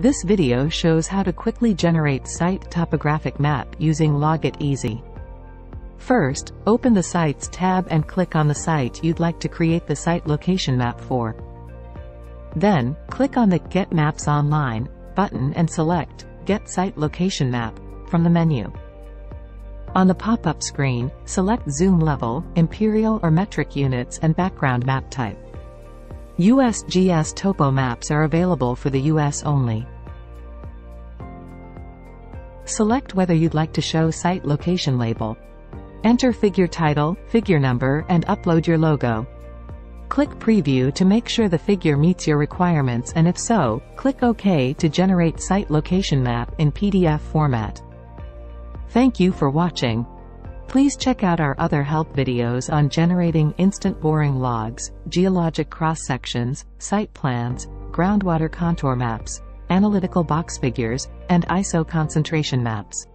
This video shows how to quickly generate site topographic map using LOGitEASY. First, open the Sites tab and click on the site you'd like to create the site location map for. Then, click on the Get Maps Online button and select Get Site Location Map from the menu. On the pop-up screen, select Zoom Level, Imperial or Metric Units and Background Map Type. USGS topo maps are available for the US only. Select whether you'd like to show site location label. Enter figure title, figure number and upload your logo. Click Preview to make sure the figure meets your requirements and if so, click OK to generate site location map in PDF format. Thank you for watching. Please check out our other help videos on generating instant boring logs, geologic cross-sections, site plans, groundwater contour maps, analytical box figures, and isoconcentration maps.